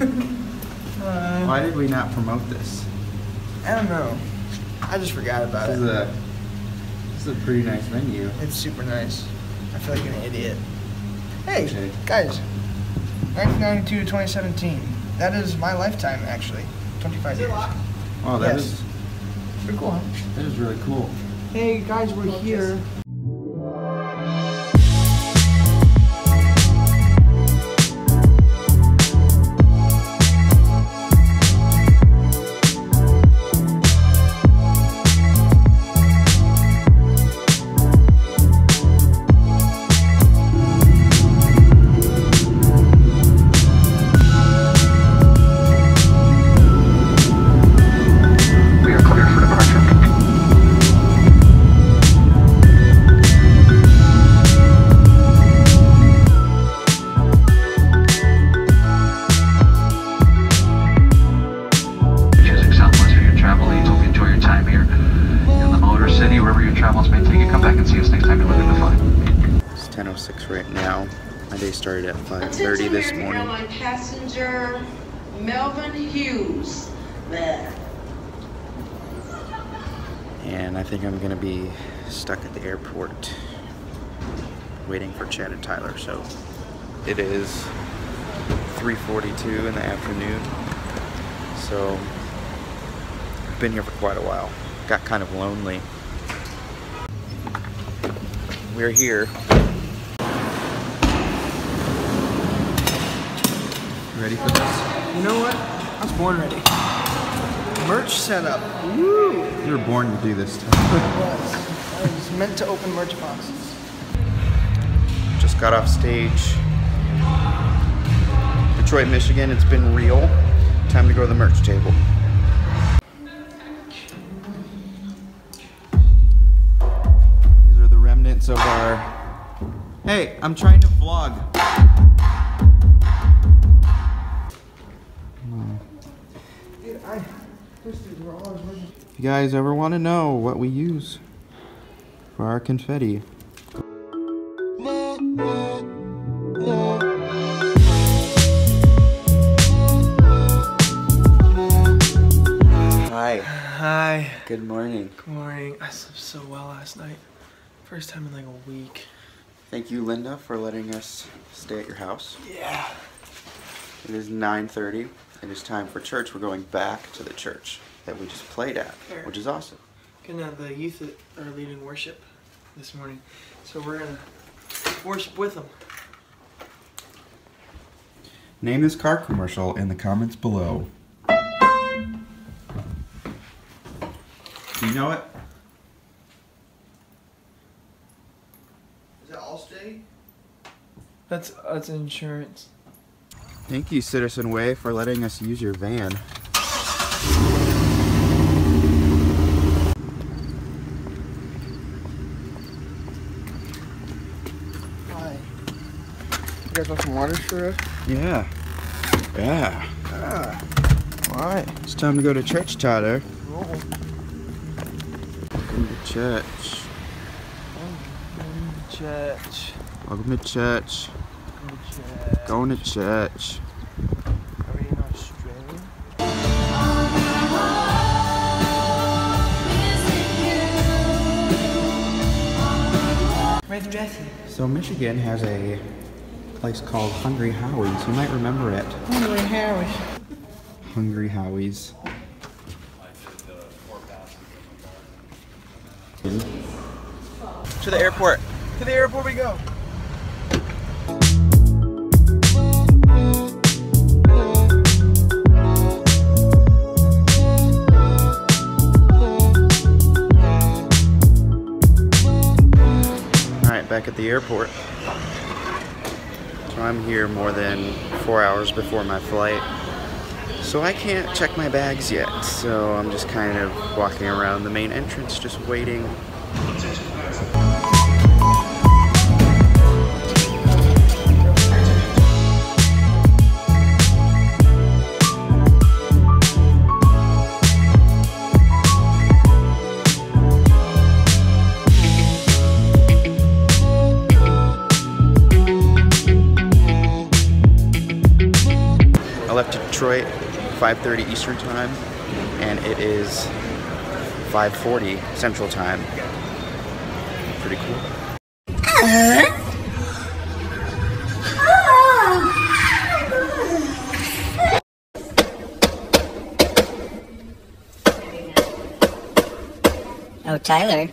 uh, Why did we not promote this? I don't know. I just forgot about This it. is a this is a pretty nice venue. It's super nice. I feel like an idiot. Hey, Okay. guys. 1992 to 2017. That is my lifetime, actually. 25 years. Oh, that Yes. is Pretty cool, huh? that is really cool. Hey, guys, we're here. City, travels may take you. Come back and see us next time you're looking to fly. It's 10:06 right now. My day started at 5:30 this morning. Airline passenger Melvin Hughes. Bleh. And I think I'm gonna be stuck at the airport waiting for Chad and Tyler. So it is 3:42 in the afternoon. So I've been here for quite a while. Got kind of lonely. We're here. Ready for this? You know what? I was born ready. Merch setup. Woo! You were born to do this. I was. I was meant to open merch boxes. Just got off stage. Detroit, Michigan. It's been real. Time to go to the merch table. Are the of our. Hey, I'm trying to vlog. Dude, I. This dude, we're always looking. If you guys ever want to know what we use for our confetti, Hi. Hi. Good morning. Good morning. I slept so well last night. First time in like a week. Thank you, Linda, for letting us stay at your house. Yeah. It is 9:30. It is time for church. We're going back to the church that we just played at, which is awesome. Gonna the youth are leading worship this morning, so we're gonna worship with them. Name this car commercial in the comments below. Do you know it? Is that Allstate? That's that's insurance. Thank you, Citizen Way, for letting us use your van. Hi. You guys want some water for us? Yeah. Yeah. Ah. Why? It's time to go to church, Tyler. Roll. Welcome to church. Church. Welcome to church. Church. Going to church. Are we in Australia? Where's Jesse? So Michigan has a place called Hungry Howie's. You might remember it. Hungry Harry. Hungry Howie's. To the airport. To the airport we go. All right, back at the airport. So I'm here more than four hours before my flight. So I can't check my bags yet. So I'm just kind of walking around the main entrance, just waiting. Detroit 5:30 Eastern Time, and it is 5:40 Central Time. Pretty cool. Oh, Tyler.